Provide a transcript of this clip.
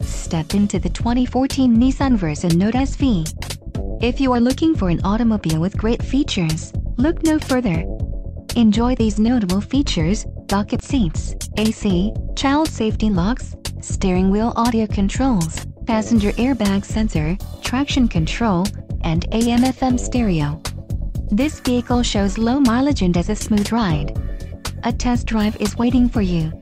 Step into the 2014 Nissan Versa Note SV. If you are looking for an automobile with great features, look no further. Enjoy these notable features, bucket seats, AC, child safety locks, steering wheel audio controls, passenger airbag sensor, traction control, and AM-FM stereo. This vehicle shows low mileage and has a smooth ride. A test drive is waiting for you.